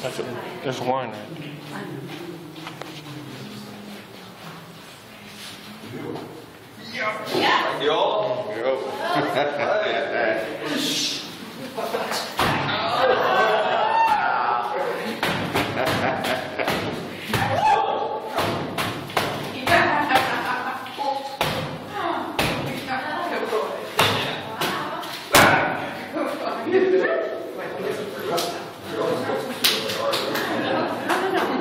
That's, a, that's wine, right? Yo. Yo. Yo.